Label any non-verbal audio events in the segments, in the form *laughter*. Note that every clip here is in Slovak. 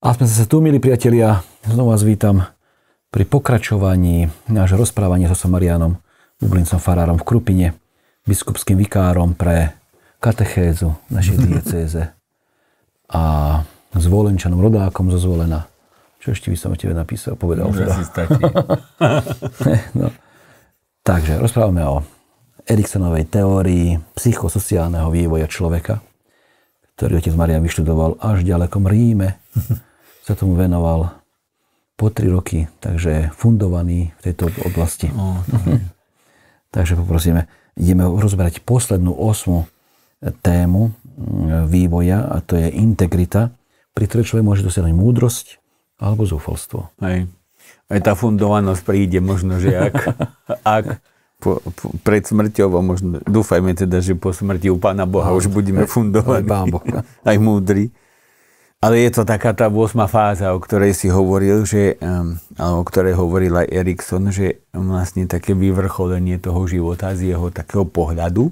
A sme zase tu, milí priatelia. Znovu vás vítam pri pokračovaní nášho rozprávania so Samarianom, Bublincom Farárom v Krupine, biskupským vikárom pre katechézu našej *laughs* diecéze a zvolenčanom, rodákom zo zvolena. Čo ešte by som o tebe napísal, povedal? Už teda. asi stačí. *laughs* no. Takže rozprávame o Eriksonovej teórii psychosociálneho vývoja človeka, ktorý otec Marian vyštudoval až v ďalekom Ríme *laughs* sa tomu venoval po tri roky, takže fundovaný v tejto oblasti. O, *laughs* takže poprosíme, ideme rozberať poslednú osmu tému mm, vývoja a to je integrita, pri ktorej človek môže dosiahnuť múdrosť alebo zúfalstvo. Hej. Aj tá fundovanosť príde možno, že ak, *laughs* ak po, po, pred smrťou, možno, dúfajme teda, že po smrti u Pána Boha už budeme fundovaní, Pán Boh. *laughs* aj múdri. Ale je to taká tá 8. fáza, o ktorej si hovoril, že, um, o ktorej hovoril aj Erikson, že vlastne také vyvrcholenie toho života z jeho takého pohľadu,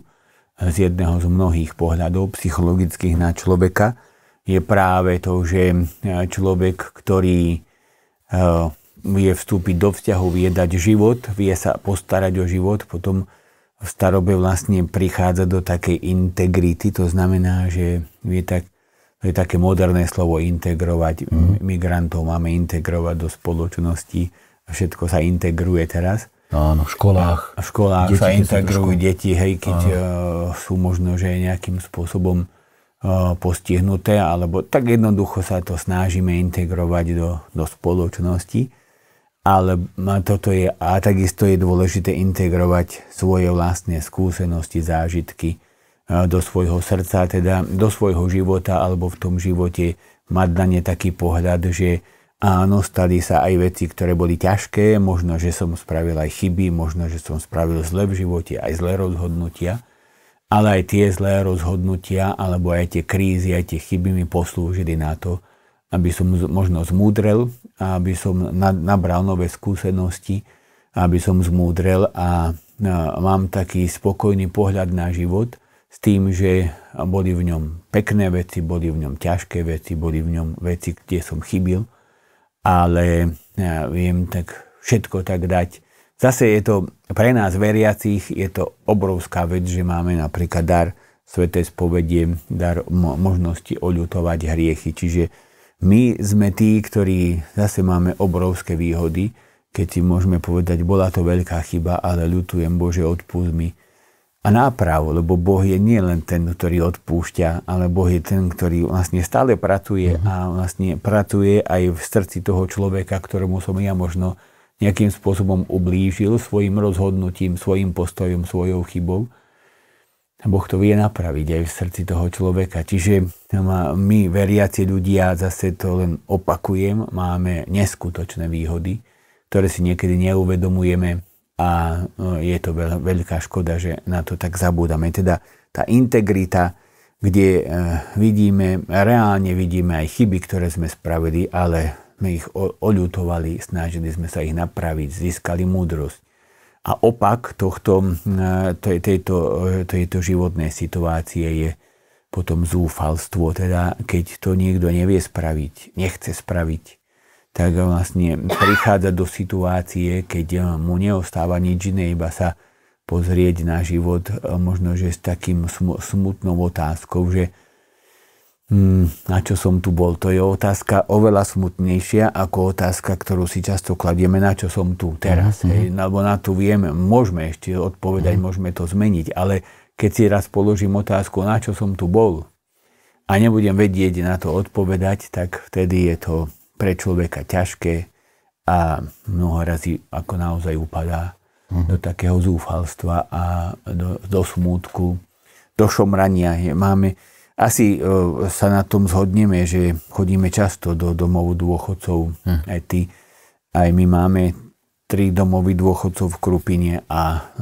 z jedného z mnohých pohľadov psychologických na človeka, je práve to, že človek, ktorý uh, vie vstúpiť do vzťahu, vie dať život, vie sa postarať o život, potom v starobe vlastne prichádza do takej integrity, to znamená, že vie tak to je také moderné slovo integrovať. Mm. Migrantov máme integrovať do spoločnosti. Všetko sa integruje teraz. Áno, v školách. A v školách Deti, sa integrujú trošku- deti, hej, keď uh, sú možno, že nejakým spôsobom uh, postihnuté, alebo tak jednoducho sa to snažíme integrovať do, do spoločnosti. Ale ma- toto je, a takisto je dôležité integrovať svoje vlastné skúsenosti, zážitky, do svojho srdca, teda do svojho života alebo v tom živote mať na ne taký pohľad, že áno, stali sa aj veci, ktoré boli ťažké, možno, že som spravil aj chyby, možno, že som spravil zle v živote, aj zlé rozhodnutia, ale aj tie zlé rozhodnutia, alebo aj tie krízy, aj tie chyby mi poslúžili na to, aby som možno zmúdrel, aby som na- nabral nové skúsenosti, aby som zmúdrel a mám taký spokojný pohľad na život, s tým, že boli v ňom pekné veci, boli v ňom ťažké veci, boli v ňom veci, kde som chybil, ale ja viem tak všetko tak dať. Zase je to pre nás veriacich, je to obrovská vec, že máme napríklad dar sveté spovedie, dar mo- možnosti oľutovať hriechy. Čiže my sme tí, ktorí zase máme obrovské výhody, keď si môžeme povedať, bola to veľká chyba, ale ľutujem Bože, odpúsť mi a nápravu, lebo Boh je nie len ten, ktorý odpúšťa, ale Boh je ten, ktorý vlastne stále pracuje Mhm. a vlastne pracuje aj v srdci toho človeka, ktorému som ja možno nejakým spôsobom ublížil svojim rozhodnutím, svojim postojom, svojou chybou. Boh to vie napraviť aj v srdci toho človeka. Čiže my, veriaci ľudia, zase to len opakujem, máme neskutočné výhody, ktoré si niekedy neuvedomujeme a e, je to veľ, veľká škoda, že na to tak zabúdame. Teda tá integrita, kde e, vidíme, reálne vidíme aj chyby, ktoré sme spravili, ale sme ich oľutovali, snažili sme sa ich napraviť, získali múdrosť. A opak tohto, e, tej- tejto, e, tejto životnej situácie je potom zúfalstvo, teda keď to niekto nevie spraviť, nechce spraviť, tak vlastne prichádza do situácie, keď mu neostáva nič iné, iba sa pozrieť na život, e, možno, že s takým smu- smutnou otázkou, že hm, na čo som tu bol. To je otázka oveľa smutnejšia ako otázka, ktorú si často kladieme, na čo som tu teraz. Mhm, Hej, lebo na tu vieme, môžeme ešte odpovedať, môžeme to zmeniť, ale keď si raz položím otázku, na čo som tu bol, a nebudem vedieť na to odpovedať, tak vtedy je to pre človeka ťažké a mnoho razy ako naozaj upadá do takého zúfalstva a do, do smútku, do šomrania. Máme, asi e, sa na tom zhodneme, že chodíme často do domov dôchodcov, aj ty, aj my máme tri domovy dôchodcov v Krupine a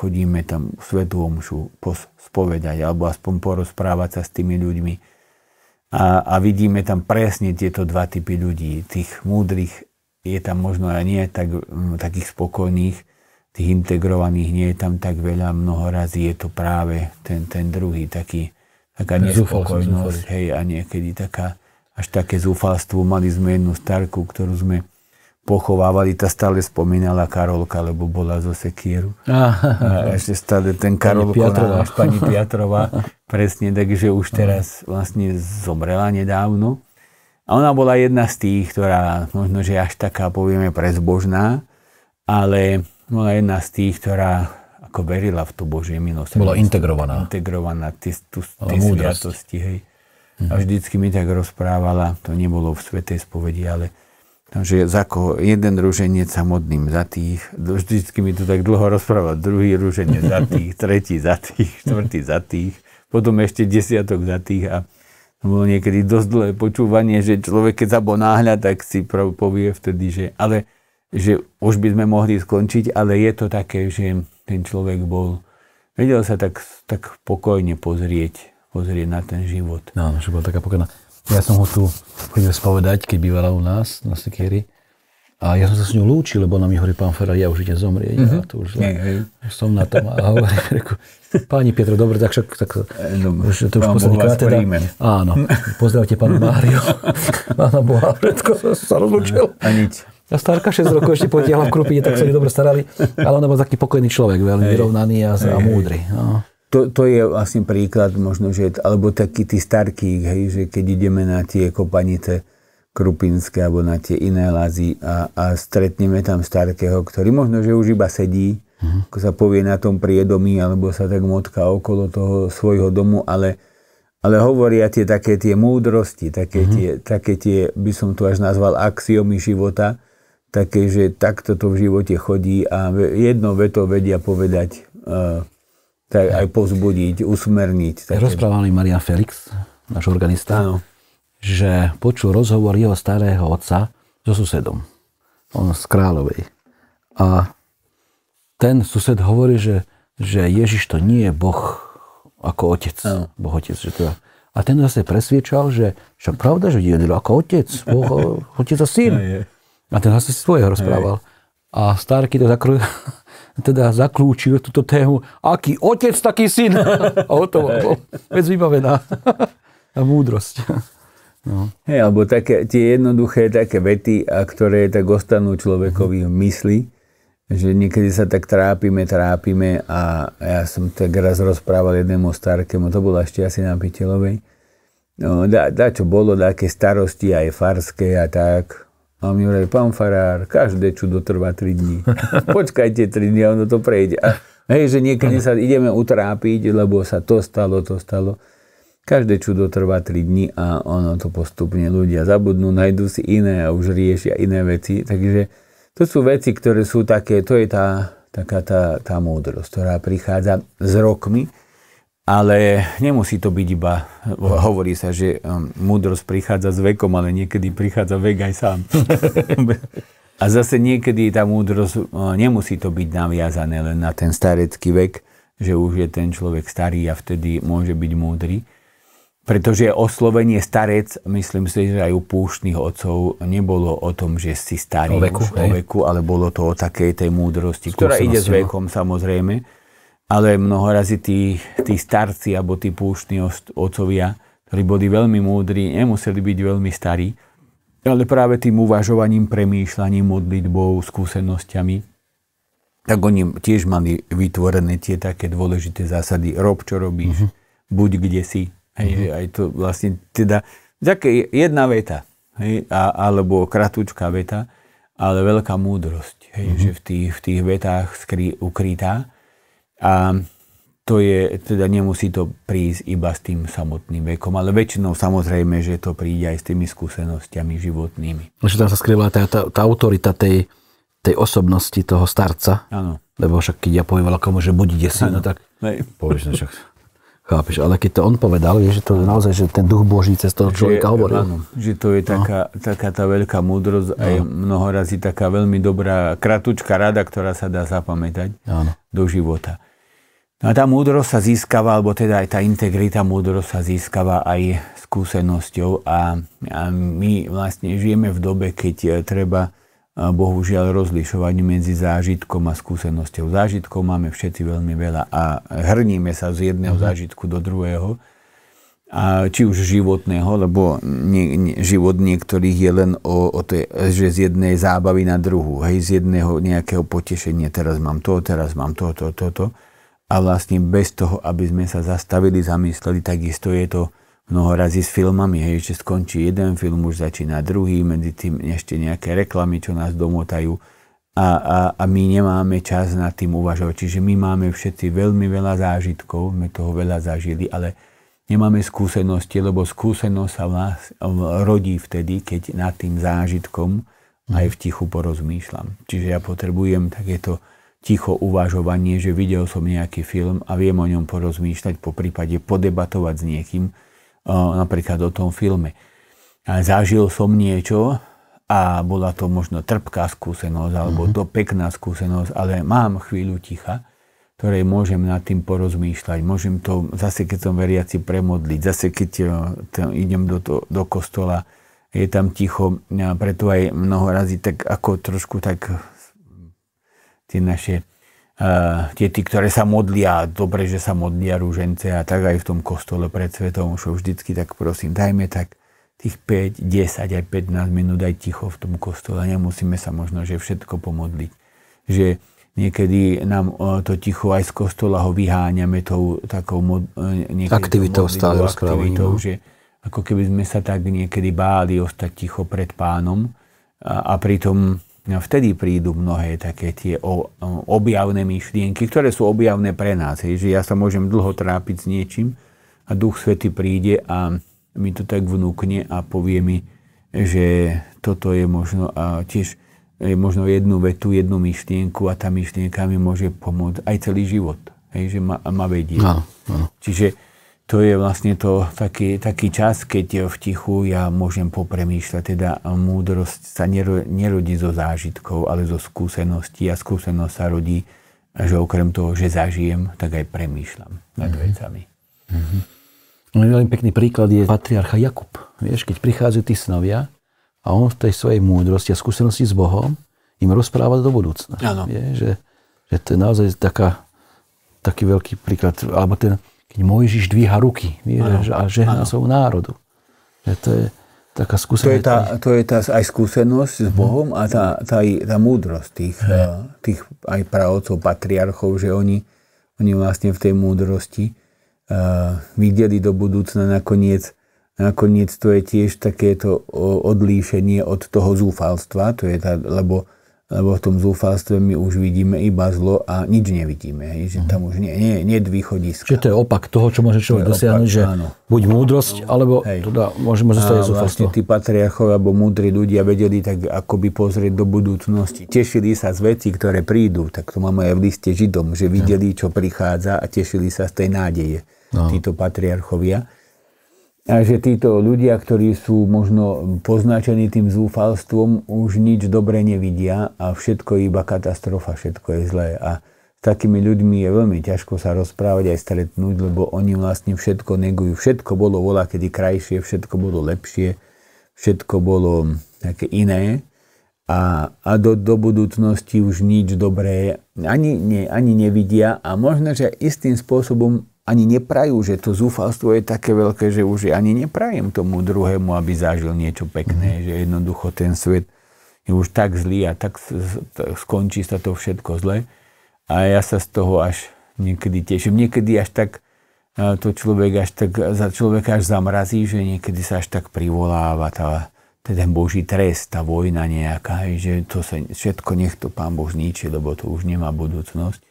chodíme tam svetú omšu pos- spovedať alebo aspoň porozprávať sa s tými ľuďmi. A, a vidíme tam presne tieto dva typy ľudí. Tých múdrych je tam možno aj nie tak, takých spokojných, tých integrovaných nie je tam tak veľa, mnoho razy je to práve ten, ten druhý taký, taká nespokojnosť, hej, a niekedy taká až také zúfalstvo. Mali sme jednu starku, ktorú sme pochovávali, tá stále spomínala Karolka, lebo bola zo Sekieru. A ešte stále ten Karolko, náš pani Piatrová, *laughs* presne, takže už teraz vlastne zomrela nedávno. A ona bola jedna z tých, ktorá možno, že až taká, povieme, prezbožná, ale bola jedna z tých, ktorá ako verila v to Božie milosť. Bola integrovaná. Integrovaná, tie, tie sviatosti, hej. Mhm. A vždycky mi tak rozprávala, to nebolo v Svetej spovedi, ale že za koho? Jeden rúženec sa modným za tých, vždycky mi to tak dlho rozprával, druhý rúženec za tých, tretí za tých, štvrtý za tých, potom ešte desiatok za tých. A bolo niekedy dosť dlhé počúvanie, že človek keď sa náhľa, tak si povie vtedy, že ale že už by sme mohli skončiť, ale je to také, že ten človek bol, vedel sa tak, tak pokojne pozrieť, pozrieť na ten život. No, že bol taká pokojná. Ja som ho tu chodil spovedať, keď bývala u nás na Sekieri. A ja som sa s ňou lúčil, lebo ona mi hovorí, pán Ferrari, ja už idem zomrieť. Mm-hmm. Ja to už len, som na tom. A hovorí, *laughs* reku, páni Pietro, dobre, tak však, tak, no, už, to už posledný krát teda. Áno, pozdravte pánu Máriu. *laughs* Pána Boha, všetko sa rozlúčil. A nič. Ja starka 6 rokov ešte potiahla v Krupine, tak sa mi dobre starali. Ale on bol taký pokojný človek, veľmi vyrovnaný a, a múdry. No to, to je vlastne príklad možno, že, alebo taký tí starký, hej, že keď ideme na tie kopanice krupinské alebo na tie iné lazy a, a stretneme tam starkého, ktorý možno, že už iba sedí, uh-huh. ako sa povie na tom priedomí, alebo sa tak motká okolo toho svojho domu, ale, ale hovoria tie také tie múdrosti, také, uh-huh. tie, také tie, by som to až nazval axiomy života, také, že takto to v živote chodí a jedno veto vedia povedať uh, tak aj povzbudiť, usmerniť. Tak Rozprával mi Marian Felix, náš organista, Áno. že počul rozhovor jeho starého otca so susedom. On z Kráľovej. A ten sused hovorí, že, že Ježiš to nie je Boh ako otec. Áno. Boh otec. Že teda. A ten zase presviečal, že však pravda, že je ako otec. Boh, otec a syn. *laughs* A ten zase svojho rozprával. A starky to zakrútil *laughs* teda zaklúčil túto tému, aký otec, taký syn. A o tom bol vec vybavená. A múdrosť. No. Hej, alebo také, tie jednoduché také vety, a ktoré tak ostanú človekovi v mysli, že niekedy sa tak trápime, trápime a ja som tak raz rozprával jednému starkému, to bolo ešte asi na Pitelovej, no, dá, dá čo bolo, také starosti aj farské a tak, a mi hovorí, pán farár, každé čudo trvá 3 dní. *laughs* Počkajte 3 dní a ono to prejde. A hej, že niekedy sa ideme utrápiť, lebo sa to stalo, to stalo. Každé čudo trvá 3 dní a ono to postupne ľudia zabudnú, nájdú si iné a už riešia iné veci. Takže to sú veci, ktoré sú také, to je tá, taká tá, tá múdrosť, ktorá prichádza s rokmi ale nemusí to byť iba, hovorí sa, že um, múdrosť prichádza s vekom, ale niekedy prichádza vek aj sám. *laughs* a zase niekedy tá múdrosť, uh, nemusí to byť naviazané len na ten starecký vek, že už je ten človek starý a vtedy môže byť múdry. Pretože oslovenie starec, myslím si, že aj u púštnych otcov nebolo o tom, že si starý o veku, o veku ale bolo to o takej tej múdrosti, ktorá ide s no. vekom samozrejme ale mnoho razy tí, tí starci alebo tí púštni otcovia, ktorí boli veľmi múdri, nemuseli byť veľmi starí, ale práve tým uvažovaním, premýšľaním, modlitbou, skúsenosťami, tak oni tiež mali vytvorené tie také dôležité zásady. Rob, čo robíš, uh-huh. buď kde si. Hej, uh-huh. aj to vlastne teda, také jedna veta, hej, a, alebo kratúčka veta, ale veľká múdrosť, hej, uh-huh. že v tých, v tých vetách skry, ukrytá. A to je, teda nemusí to prísť iba s tým samotným vekom, ale väčšinou samozrejme, že to príde aj s tými skúsenostiami životnými. Že tam sa skrýva tá, tá, tá autorita tej, tej osobnosti toho starca. Áno. Lebo však keď ja poviem veľkomu, že buď ide si, no tak povieš, no však chápeš. Ale keď to on povedal, vieš, že to je naozaj, že ten duch Boží cez toho človeka hovorí. Áno, že to je no. taká, taká tá veľká múdrosť no. aj mnoho razy taká veľmi dobrá, kratučká rada, ktorá sa dá zapamätať áno. do života. No a tá múdrosť sa získava, alebo teda aj tá integrita múdrosť sa získava aj skúsenosťou a, a my vlastne žijeme v dobe, keď e, treba bohužiaľ rozlišovať medzi zážitkom a skúsenosťou. Zážitkov máme všetci veľmi veľa a hrníme sa z jedného uh-huh. zážitku do druhého. a či už životného, lebo nie, nie, život niektorých je len o, o tej, že z jednej zábavy na druhú, hej, z jedného nejakého potešenia, teraz mám to, teraz mám to, to, to, to. A vlastne bez toho, aby sme sa zastavili, zamysleli, takisto je to mnoho razy s filmami, hej, že skončí jeden film, už začína druhý, medzi tým ešte nejaké reklamy, čo nás domotajú a, a, a my nemáme čas nad tým uvažovať. Čiže my máme všetci veľmi veľa zážitkov, sme toho veľa zažili, ale nemáme skúsenosti, lebo skúsenosť sa vás rodí vtedy, keď nad tým zážitkom aj v tichu porozmýšľam. Čiže ja potrebujem takéto ticho uvažovanie, že videl som nejaký film a viem o ňom porozmýšľať, po prípade podebatovať s niekým, napríklad o tom filme. A zažil som niečo a bola to možno trpká skúsenosť alebo mm-hmm. to pekná skúsenosť, ale mám chvíľu ticha ktorej môžem nad tým porozmýšľať. Môžem to, zase keď som veriaci, premodliť. Zase keď tam idem do, to, do kostola, je tam ticho. A preto aj mnoho razy tak ako trošku tak tie naše tie, tí, ktoré sa modlia, dobre, že sa modlia rúžence a tak aj v tom kostole pred svetom už vždycky tak prosím, dajme tak tých 5, 10 aj 15 minút aj ticho v tom kostole. Nemusíme sa možno, že všetko pomodliť. Že Niekedy nám to ticho aj z kostola ho vyháňame tou takou mod, e, aktivitou, stále aktivitou, no. že ako keby sme sa tak niekedy báli ostať ticho pred pánom a, a pritom vtedy prídu mnohé také tie objavné myšlienky, ktoré sú objavné pre nás. Hej, že ja sa môžem dlho trápiť s niečím a Duch Svety príde a mi to tak vnúkne a povie mi, že toto je možno a tiež možno jednu vetu, jednu myšlienku a tá myšlienka mi môže pomôcť aj celý život. Hej, že ma, ma vedie. Áno, áno. Čiže to je vlastne to taký, taký čas, keď v tichu ja môžem popremýšľať. Teda múdrosť sa nerodí zo zážitkov, ale zo skúseností a skúsenosť sa rodí, že okrem toho, že zažijem, tak aj premýšľam nad mm-hmm. vecami. Mm-hmm. Veľmi pekný príklad je patriarcha Jakub. Vieš, keď prichádzajú tí snovia, a on v tej svojej múdrosti a skúsenosti s Bohom im rozpráva do budúcna. Je, že, že to je naozaj taká, taký veľký príklad. Alebo ten, keď Mojžiš dvíha ruky vie, že, a žehná svojho národu. Že to je taká skúsenosť. To je tá, to je tá aj skúsenosť s mhm. Bohom a tá, tá, tá múdrosť tých, uh, tých aj pravcov, patriarchov, že oni, oni vlastne v tej múdrosti uh, videli do budúcna nakoniec Nakoniec to je tiež takéto odlíšenie od toho zúfalstva, to je tá, lebo, lebo v tom zúfalstve my už vidíme iba zlo a nič nevidíme. Hej, že tam už nie, nie, nie je východiska. Čiže to je opak toho, čo môže človek dosiahnuť, že áno. buď múdrosť, alebo hej. teda môže, môže stať zúfalstvo. Vlastne tí patriarchovia alebo múdri ľudia vedeli tak akoby pozrieť do budúcnosti. Tešili sa z vecí, ktoré prídu, tak to máme aj v liste Židom, že videli, čo prichádza a tešili sa z tej nádeje. No. Títo patriarchovia. A že títo ľudia, ktorí sú možno poznačení tým zúfalstvom, už nič dobre nevidia a všetko je iba katastrofa, všetko je zlé. A s takými ľuďmi je veľmi ťažko sa rozprávať aj stretnúť, lebo oni vlastne všetko negujú. Všetko bolo voľa kedy krajšie, všetko bolo lepšie, všetko bolo také iné. A, a do, do budúcnosti už nič dobré ani, nie, ani nevidia a možno, že istým spôsobom ani neprajú, že to zúfalstvo je také veľké, že už ani neprajem tomu druhému, aby zažil niečo pekné, mm. že jednoducho ten svet je už tak zlý a tak skončí sa to všetko zle. A ja sa z toho až niekedy teším. Niekedy až tak to človek až tak, za človeka až zamrazí, že niekedy sa až tak privoláva tá, ten Boží trest, tá vojna nejaká, že to sa všetko nech to Pán Boh zničí, lebo to už nemá budúcnosť.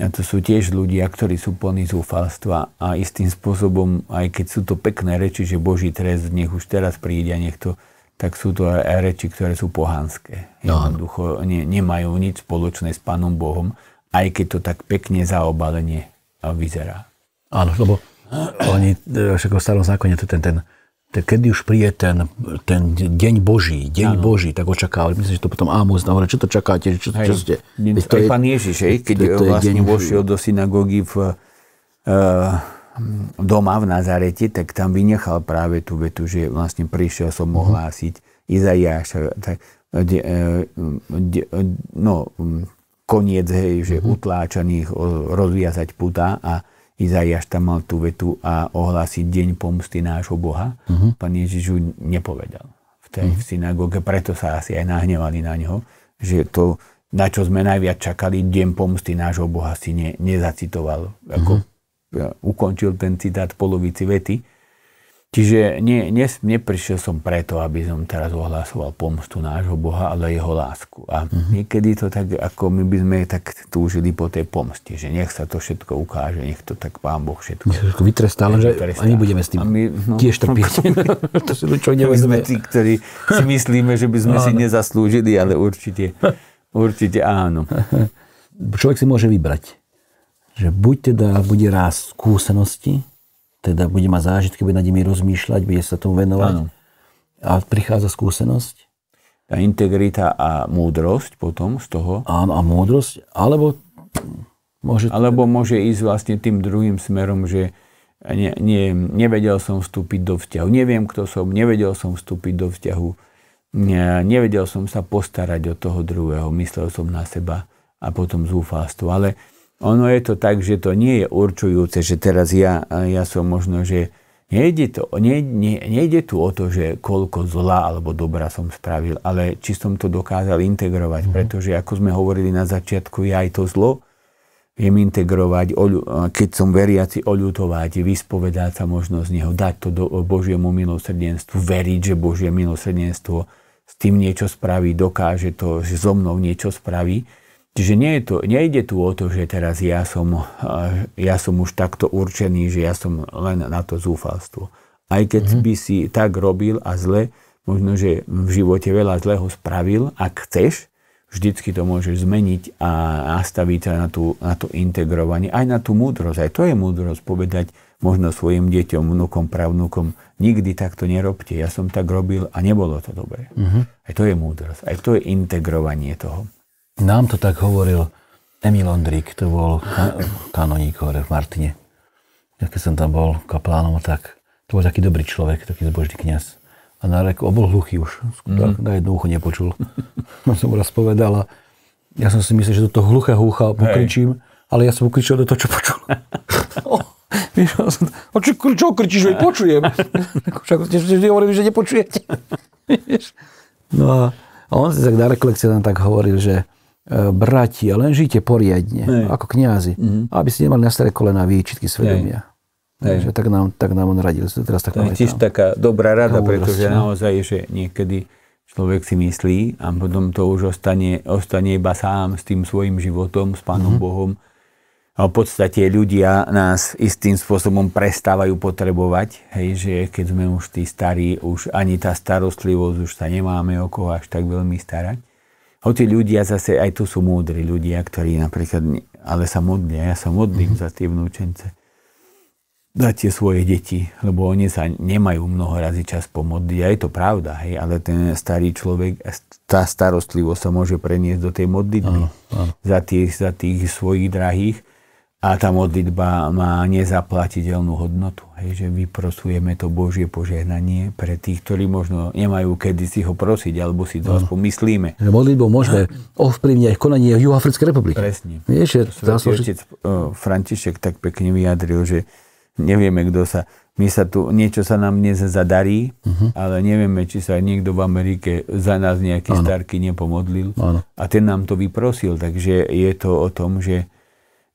A to sú tiež ľudia, ktorí sú plní zúfalstva a istým spôsobom, aj keď sú to pekné reči, že Boží trest nech už teraz príde a nech to, tak sú to aj reči, ktoré sú pohanské. No. Jednoducho ne, nemajú nič spoločné s Pánom Bohom, aj keď to tak pekne zaobalenie vyzerá. Áno, lebo oni, však v starom zákone to ten, ten kedy už príde ten, ten deň Boží, deň ano. Boží, tak očakávali. Myslím, že to potom Ámos hovorí, čo to čakáte, čo, čo ste. To je, pán Ježiš, hej, keď to, to vlastne vošiel do synagógy v, uh, doma v Nazarete, tak tam vynechal práve tú vetu, že vlastne prišiel som uh-huh. ohlásiť Izaiáša, tak, de, de, no, koniec, hej, že uh-huh. utláčaných rozviazať puta a Izaiáš tam mal tú vetu a ohlásiť deň pomsty nášho Boha. Uh-huh. Pán Ježiš ju nepovedal v tej uh-huh. synagóge, preto sa asi aj nahnevali na ňo, že to, na čo sme najviac čakali, deň pomsty nášho Boha si ne, nezacitoval. Ako uh-huh. ukončil ten citát v polovici vety Čiže nie, nie, neprišiel som preto, aby som teraz ohlasoval pomstu nášho Boha, ale jeho lásku. A uh-huh. niekedy to tak, ako my by sme tak túžili po tej pomste, že nech sa to všetko ukáže, nech to tak Pán Boh všetko... Všetko vytrestá, ale že ani budeme s tým my, no, tiež trpieť. *laughs* *laughs* to sú čo my sme tí, ktorí si myslíme, že by sme áno. si nezaslúžili, ale určite, *laughs* určite áno. Človek si môže vybrať, že buď teda bude rásť skúsenosti, teda bude mať zážitky, bude nad nimi rozmýšľať, bude sa tomu venovať. Áno. A prichádza skúsenosť. Tá integrita a múdrosť potom z toho. Áno, a múdrosť, alebo môže... Alebo môže ísť vlastne tým druhým smerom, že nie, nie, nevedel som vstúpiť do vzťahu. Neviem, kto som, nevedel som vstúpiť do vzťahu. Nie, nevedel som sa postarať o toho druhého. Myslel som na seba a potom zúfalstvo. Ale ono je to tak, že to nie je určujúce, že teraz ja, ja som možno, že nejde, to, nie, nie, nejde tu o to, že koľko zla alebo dobra som spravil, ale či som to dokázal integrovať, mm. pretože ako sme hovorili na začiatku, ja aj to zlo viem integrovať, keď som veriaci oľutovať, vyspovedať sa možno z neho, dať to do Božiemu milosrdenstvu, veriť, že Božie milosrdenstvo s tým niečo spraví, dokáže to, že so mnou niečo spraví Čiže nie je to, nejde tu o to, že teraz ja som, ja som už takto určený, že ja som len na to zúfalstvo. Aj keď mm-hmm. by si tak robil a zle, možno, že v živote veľa zlého spravil, ak chceš, vždycky to môžeš zmeniť a nastaviť sa na, tú, na to integrovanie, aj na tú múdrosť. Aj to je múdrosť povedať možno svojim deťom, vnukom, pravnúkom, nikdy takto nerobte, ja som tak robil a nebolo to dobré. Mm-hmm. Aj to je múdrosť, aj to je integrovanie toho. Nám to tak hovoril Emil Ondrik, to bol kanoník hore v Martine. Ja keď som tam bol kaplánom, tak to bol taký dobrý človek, taký zbožný kniaz. A na reku, bol hluchý už, mm. na jedno ucho nepočul. On *laughs* som mu raz povedal a ja som si myslel, že do toho hluchého ucha pokričím, ale ja som ukričil do toho, čo počul. *laughs* o, vieš, čo, čo kričíš, veď počujem. *laughs* Však ste vždy hovorili, že nepočujete. no a, on si tak na rekolekcii tak hovoril, že bratia, len žite poriadne, Hej. ako kňazi, mm-hmm. aby ste nemali na staré kolena výčitky svedomia. Hej. Takže tak nám, tak nám on radil. Teraz tak to je tiež taká dobrá rada, pretože no. naozaj, že niekedy človek si myslí a potom to už ostane, ostane iba sám s tým svojim životom, s Pánom mm-hmm. Bohom. A v podstate ľudia nás istým spôsobom prestávajú potrebovať, hej, že keď sme už tí starí, už ani tá starostlivosť, už sa nemáme o koho až tak veľmi starať. Hoci ľudia zase, aj tu sú múdri ľudia, ktorí napríklad, ale sa modlia, ja sa modlím mm-hmm. za tie vnúčence, za tie svoje deti, lebo oni sa nemajú mnoho razy čas pomodliť. A je to pravda, hej, ale ten starý človek, tá starostlivosť sa môže preniesť do tej modlitby Za, tých, za tých svojich drahých a tá modlitba má nezaplatiteľnú hodnotu. Hej, že vyprosujeme to Božie požehnanie pre tých, ktorí možno nemajú kedy si ho prosiť, alebo si to no. aspoň myslíme. Že modlitbou môžeme ovplyvniť aj konanie v Juhoafrickej republiky. Presne. Vieš, že Svetý otec František tak pekne vyjadril, že nevieme, kto sa... My sa tu, niečo sa nám dnes zadarí, uh-huh. ale nevieme, či sa niekto v Amerike za nás nejaký ano. starky nepomodlil. Ano. A ten nám to vyprosil, takže je to o tom, že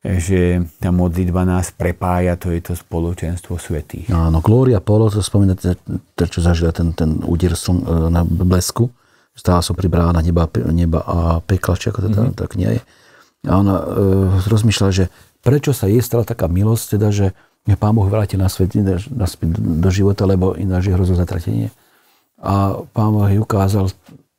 že tá modlitba nás prepája, to je to spoločenstvo svetých. Áno, Gloria Polo, to spomínate, čo zažila ten, ten úder som e, na blesku, stála som pri bránach neba, neba a pekla, či ako to mm-hmm. tak nie je. A ona e, rozmýšľala, že prečo sa jej stala taká milosť, teda, že Pán Boh vráti na svet, naspäť do života, lebo ináč je hrozno zatratenie. A Pán Boh jej ukázal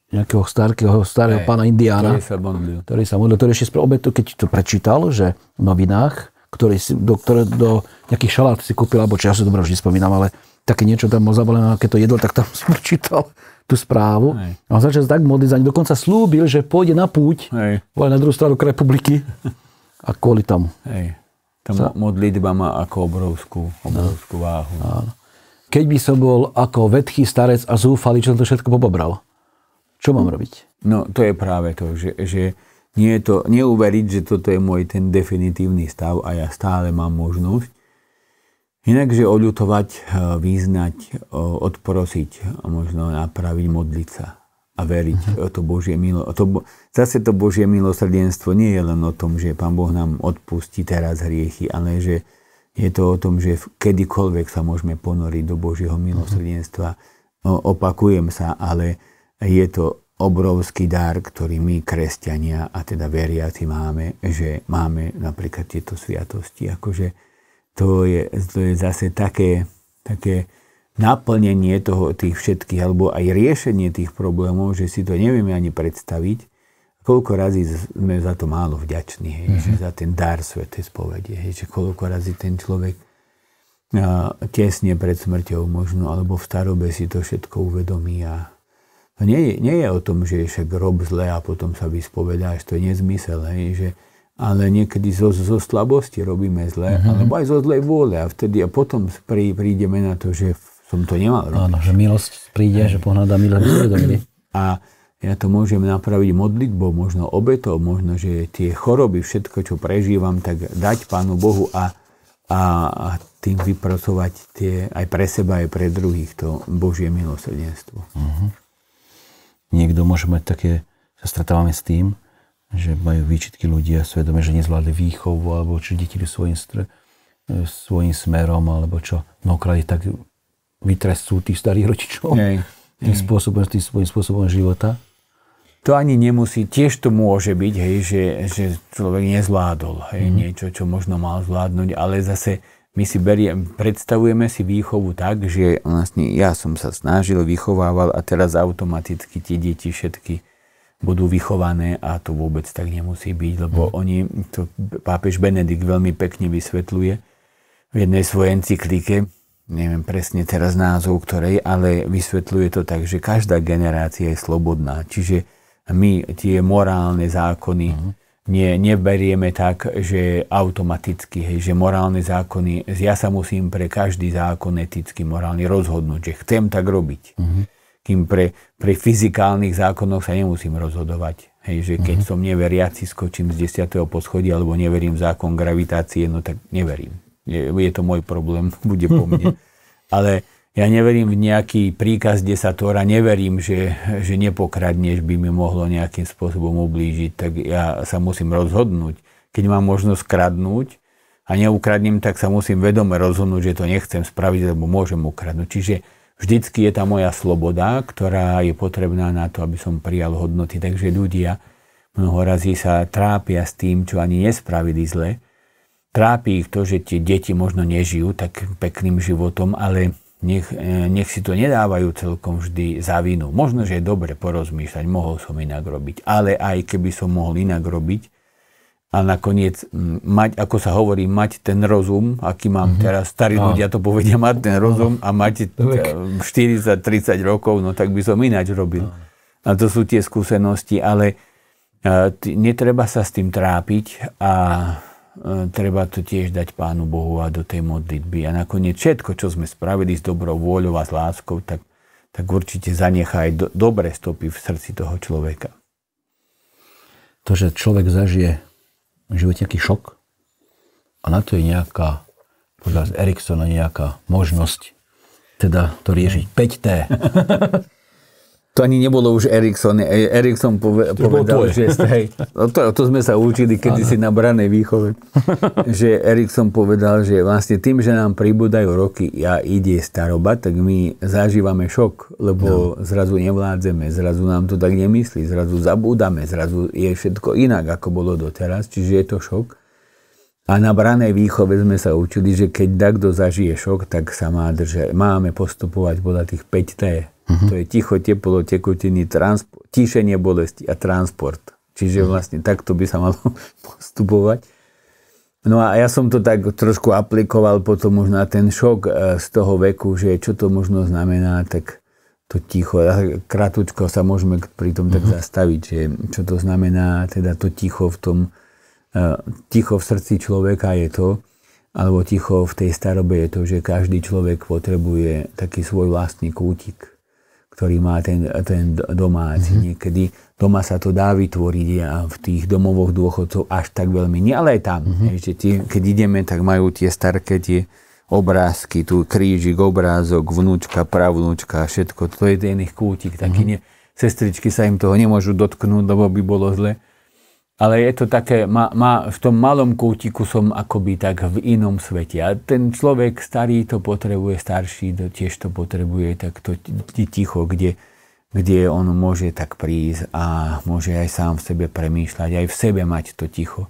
nejakého starého, starého pána Indiána, ktorý sa modlil. Ktorý sa modlil, ktorý ešte obetu, keď to prečítal, že v novinách, ktorý si, do, ktoré do nejakých šalát si kúpil, alebo či ja si dobro vždy spomínam, ale také niečo tam bol zabalené, keď to jedol, tak tam *laughs* si prečítal tú správu. Hej. A on začal tak modliť za dokonca slúbil, že pôjde na púť, ale na druhú stranu republiky a kvôli tomu. Hej. Tá sa... modlitba má ako obrovskú, obrovskú no. váhu. Áno. Keď by som bol ako vetchý starec a zúfalý, čo som to všetko pobobral. Čo mám robiť? No to je práve to, že, že nie je to, neuveriť, že toto je môj ten definitívny stav a ja stále mám možnosť, Inakže oľutovať, e, význať, odprosiť, možno napraviť, modliť sa a veriť uh-huh. to Božie milo. To, zase to Božie milosrdenstvo nie je len o tom, že Pán Boh nám odpustí teraz hriechy, ale že je to o tom, že kedykoľvek sa môžeme ponoriť do Božieho milosrdenstva. No, opakujem sa, ale je to obrovský dar, ktorý my, kresťania, a teda veriaci máme, že máme napríklad tieto sviatosti. Akože to je, to je zase také, také naplnenie toho, tých všetkých, alebo aj riešenie tých problémov, že si to nevieme ani predstaviť. Koľko razy sme za to málo vďační, hej, mm-hmm. že za ten dar svetej spovede, hej, že koľko razy ten človek a, tesne pred smrťou možno, alebo v starobe si to všetko uvedomí a to nie je, nie je o tom, že však rob zle a potom sa vyspovedáš, to je nezmysel, hej, že, ale niekedy zo, zo slabosti robíme zle, mm-hmm. alebo aj zo zlej vôle a vtedy a potom prí, prídeme na to, že som to nemal robiť. Áno, že milosť príde, že pohľadá milosť. *clears throat* A ja to môžem napraviť modlitbou, možno obetou, možno, že tie choroby, všetko, čo prežívam, tak dať Pánu Bohu a, a, a tým vypracovať tie, aj pre seba, aj pre druhých, to Božie milosrdenstvo. Uh-huh. Niekto môže mať také, sa stretávame s tým, že majú výčitky ľudia svedome, že nezvládli výchovu, alebo či deti svojim, svojim smerom, alebo čo. Mnohokrát je tak vytrestú tých starých rodičov hej, tým spôsobom, tým svojím spôsobom života? To ani nemusí, tiež to môže byť, hej, že, že človek nezvládol hej, mm. niečo, čo možno mal zvládnuť, ale zase my si beriem, predstavujeme si výchovu tak, že vlastne ja som sa snažil, vychovával a teraz automaticky tie deti všetky budú vychované a to vôbec tak nemusí byť, lebo mm. oni, to pápež Benedikt veľmi pekne vysvetľuje v jednej svojej encyklike, neviem presne teraz názov ktorej, ale vysvetľuje to tak, že každá generácia je slobodná. Čiže my tie morálne zákony uh-huh. Nie, neberieme tak, že automaticky, hej, že morálne zákony, ja sa musím pre každý zákon eticky, morálny rozhodnúť, že chcem tak robiť. Uh-huh. Kým pre, pre fyzikálnych zákonoch sa nemusím rozhodovať. Hej, že keď uh-huh. som neveriaci, skočím z 10. poschodia, alebo neverím v zákon gravitácie, no tak neverím je, je to môj problém, *laughs* bude po mne. *laughs* Ale ja neverím v nejaký príkaz desatora, neverím, že, že nepokradneš by mi mohlo nejakým spôsobom ublížiť, tak ja sa musím rozhodnúť. Keď mám možnosť kradnúť a neukradnem, tak sa musím vedome rozhodnúť, že to nechcem spraviť, lebo môžem ukradnúť. Čiže vždycky je tá moja sloboda, ktorá je potrebná na to, aby som prijal hodnoty. Takže ľudia mnoho razy sa trápia s tým, čo ani nespravili zle, trápi ich to, že tie deti možno nežijú tak pekným životom, ale nech, e, nech si to nedávajú celkom vždy za vinu. Možno, že je dobre porozmýšľať, mohol som inak robiť, ale aj keby som mohol inak robiť, a nakoniec mať, ako sa hovorí, mať ten rozum, aký mám mm-hmm. teraz, starí no. ľudia to povedia, mať ten rozum a mať 40-30 rokov, no tak by som ináč robil. A to sú tie skúsenosti, ale t- netreba sa s tým trápiť a E, treba to tiež dať Pánu Bohu a do tej modlitby. A nakoniec všetko, čo sme spravili s dobrou vôľou a s láskou, tak, tak určite zanechá aj do, dobré stopy v srdci toho človeka. To, že človek zažije v živote nejaký šok a na to je nejaká, podľa Eriksona, nejaká možnosť teda to riešiť. 5T. *laughs* to ani nebolo už Erikson. E, Erikson pove, povedal, že hej, no to, to sme sa učili kedysi na branej výchove, *laughs* že Erikson povedal, že vlastne tým, že nám pribúdajú roky a ide staroba, tak my zažívame šok, lebo no. zrazu nevládzeme, zrazu nám to tak nemyslí, zrazu zabúdame, zrazu je všetko inak, ako bolo doteraz, čiže je to šok. A na branej výchove sme sa učili, že keď takto zažije šok, tak sa má držať. Máme postupovať podľa tých 5T Uh-huh. To je ticho, teplo, tekutiny, transport, tíšenie bolesti a transport. Čiže uh-huh. vlastne takto by sa malo *laughs* postupovať. No a ja som to tak trošku aplikoval potom už na ten šok e, z toho veku, že čo to možno znamená, tak to ticho, kratučko sa môžeme pri tom tak uh-huh. zastaviť, že čo to znamená, teda to ticho v tom, e, ticho v srdci človeka je to, alebo ticho v tej starobe je to, že každý človek potrebuje taký svoj vlastný kútik ktorý má ten, ten domáci. Mm-hmm. Niekedy doma sa to dá vytvoriť a v tých domovoch dôchodcov až tak veľmi nie, ale aj tam. Mm-hmm. Že tie, keď ideme, tak majú tie starké tie obrázky, tu krížik, obrázok, vnúčka, pravnúčka, všetko, to je ten ich kútik, taký mm-hmm. ne, sestričky sa im toho nemôžu dotknúť, lebo by bolo zle. Ale je to také, má, má, v tom malom kútiku som akoby tak v inom svete. A ten človek starý to potrebuje, starší to tiež to potrebuje, tak to ticho, kde, kde on môže tak prísť a môže aj sám v sebe premýšľať, aj v sebe mať to ticho.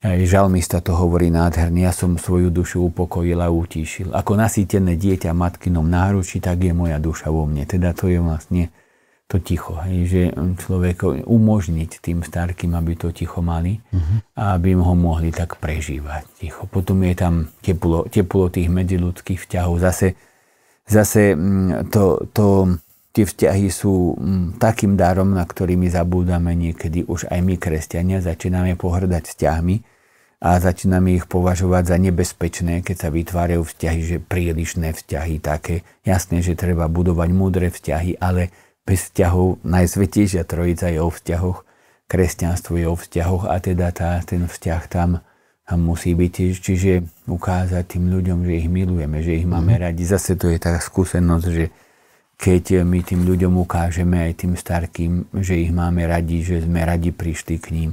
Aj žalmista to hovorí nádherne, ja som svoju dušu upokojil a utíšil. Ako nasýtené dieťa matkinom náručí, tak je moja duša vo mne. Teda to je vlastne to ticho, hej, že človek umožniť tým starkým, aby to ticho mali uh-huh. a aby ho mohli tak prežívať ticho. Potom je tam teplo, teplo tých medziludských vzťahov. Zase, zase mm, to, to, tie vzťahy sú mm, takým darom, na ktorými zabúdame niekedy už aj my, kresťania, začíname pohrdať vzťahmi a začíname ich považovať za nebezpečné, keď sa vytvárajú vzťahy, že prílišné vzťahy také. Jasné, že treba budovať múdre vzťahy, ale bez vzťahov, najsvetejšia trojica je o vzťahoch, kresťanstvo je o vzťahoch a teda tá, ten vzťah tam, tam musí byť čiže ukázať tým ľuďom, že ich milujeme, že ich máme mm. radi. Zase to je tá skúsenosť, že keď my tým ľuďom ukážeme aj tým starkým, že ich máme radi, že sme radi prišli k ním,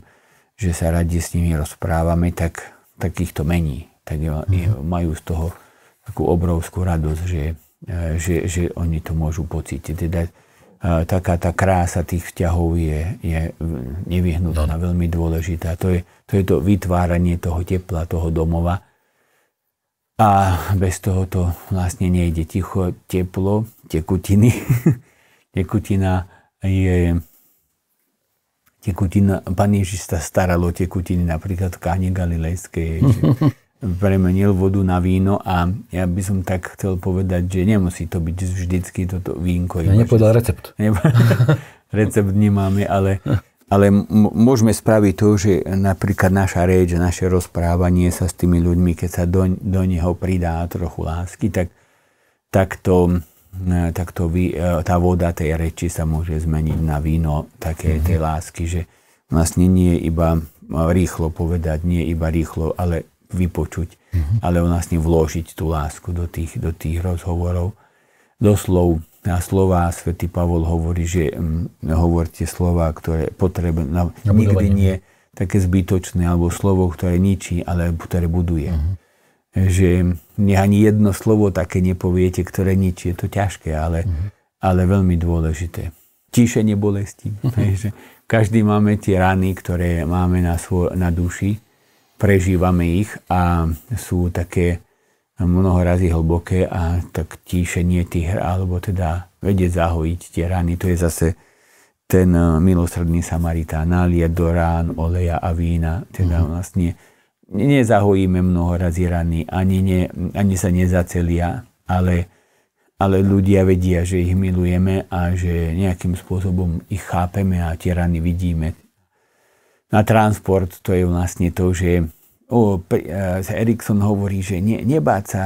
že sa radi s nimi rozprávame, tak, tak ich to mení. Tak mm. majú z toho takú obrovskú radosť, že, že, že oni to môžu pocítiť. Teda taká tá krása tých vzťahov je, je nevyhnutná, no. veľmi dôležitá. To je, to je to vytváranie toho tepla, toho domova. A bez toho to vlastne nejde. Ticho, teplo, tekutiny. *laughs* Tekutina je... Tekutina, pán Ježiš sa staral o tekutiny napríklad v Káne Galilejskej. *laughs* Premenil vodu na víno a ja by som tak chcel povedať, že nemusí to byť vždycky toto vínko. Ja nepovedal recept. *laughs* recept nemáme, ale, ale môžeme spraviť to, že napríklad naša reč, naše rozprávanie sa s tými ľuďmi, keď sa do, do neho pridá trochu lásky, tak, tak to, tak to vy, tá voda tej reči sa môže zmeniť na víno také tej mhm. lásky, že vlastne nie iba rýchlo povedať, nie iba rýchlo, ale vypočuť, mm-hmm. ale vlastne vložiť tú lásku do tých, do tých rozhovorov. Do slov a slova svätý Pavol hovorí, že hm, hovorte slova, ktoré potrebné, nikdy nie také zbytočné, alebo slovo, ktoré ničí, ale ktoré buduje. Mm-hmm. Že nech ani jedno slovo také nepoviete, ktoré ničí. Je to ťažké, ale, mm-hmm. ale veľmi dôležité. Tíšenie bolesti. *laughs* Mm-hmm. Každý máme tie rany, ktoré máme na, svo- na duši prežívame ich a sú také mnoho razy hlboké a tak tíšenie tých, alebo teda vedieť zahojiť tie rany, to je zase ten eh, milosrdný Samaritán, naliať do rán oleja a vína, teda mm-hmm. vlastne nezahojíme mnoho razy rany, ani, ne, ani sa nezacelia, ale, ale ľudia vedia, že ich milujeme a že nejakým spôsobom ich chápeme a tie rany vidíme na transport to je vlastne to, že o, uh, Erikson hovorí, že ne, nebáť sa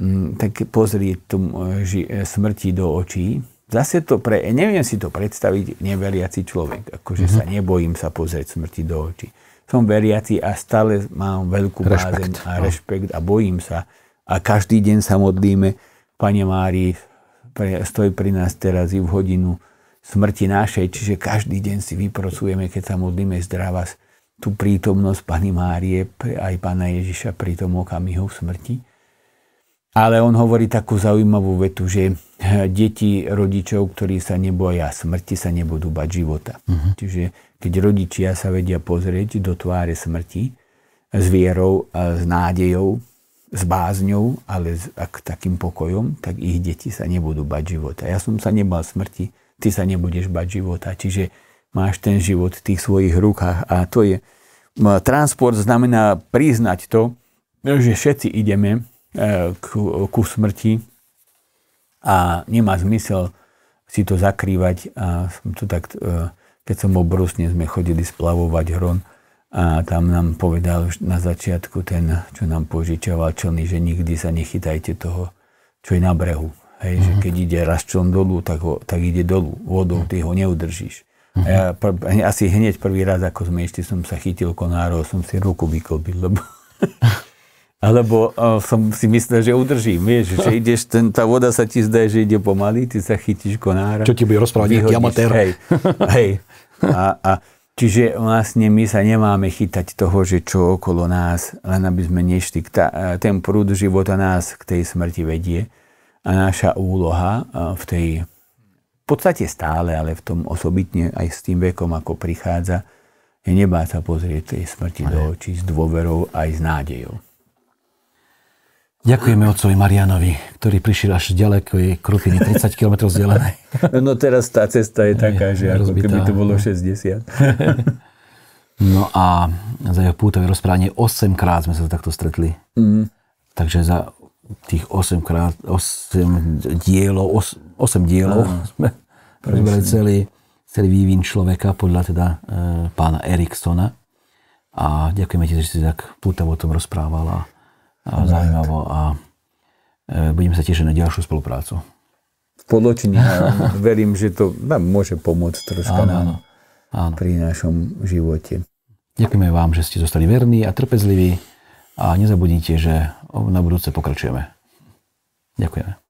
m, mm, tak pozrieť tomu ži, e, smrti do očí. Zase to pre, neviem si to predstaviť, neveriaci človek. Akože mm-hmm. sa nebojím sa pozrieť smrti do očí. Som veriaci a stále mám veľkú bázeň a no. rešpekt a bojím sa. A každý deň sa modlíme. Pane Mári, stojí pri nás teraz i v hodinu smrti našej, čiže každý deň si vyprosujeme, keď sa modlíme zdravá tú prítomnosť Pany Márie aj Pána Ježiša pri tom okamihu smrti. Ale on hovorí takú zaujímavú vetu, že deti rodičov, ktorí sa neboja smrti, sa nebudú bať života. Uh-huh. Čiže keď rodičia sa vedia pozrieť do tváre smrti s vierou, a s nádejou, s bázňou, ale s ak, takým pokojom, tak ich deti sa nebudú bať života. Ja som sa nebal smrti, ty sa nebudeš bať života. Čiže máš ten život v tých svojich rukách a to je transport znamená priznať to, že všetci ideme e, ku, ku smrti a nemá zmysel si to zakrývať. A som to tak, e, keď som bol brusne, sme chodili splavovať hron a tam nám povedal na začiatku ten, čo nám požičoval člny, že nikdy sa nechytajte toho, čo je na brehu. Hej, mm-hmm. že mhm. keď ide raz čln dolu, tak, ho, tak ide dolu. Vodou ty ho neudržíš. Uh-huh. Ja pr- asi hneď prvý raz, ako sme ešte som sa chytil konárov, som si ruku vyklbil, lebo... *laughs* Alebo uh, som si myslel, že udržím, vieš, že *laughs* ideš, ten, tá voda sa ti zdá, že ide pomaly, ty sa chytíš konára. Čo ti bude rozprávať nejaký amatér. Hej, *laughs* hej. A, a, čiže vlastne my sa nemáme chytať toho, že čo okolo nás, len aby sme nešli. Ta, ten prúd života nás k tej smrti vedie. A naša úloha v tej, v podstate stále, ale v tom osobitne aj s tým vekom, ako prichádza, je nebáť sa pozrieť tej smrti do očí s dôverou aj s nádejou. Ďakujeme otcovi Marianovi, ktorý prišiel až ďaleko jej krupiny, 30 km vzdialenej. No teraz tá cesta je taká, že ako keby to bolo 60. *laughs* No a za jeho pútové rozprávanie 8 krát sme sa takto stretli. Mm. Takže za tých 8 krát, 8 dielov, 8, dielov Aha, sme rozbrali celý, celý vývin človeka podľa teda e, pána Eriksona. A ďakujeme ti, že si tak pútavo o tom rozprávala a zaujímavo a e, budeme sa tešiť na ďalšiu spoluprácu. Spoločne *laughs* verím, že to nám môže pomôcť troška áno, nám áno. pri našom živote. Ďakujeme vám, že ste zostali verní a trpezliví a nezabudnite, že na budúce pokračujeme. Ďakujeme.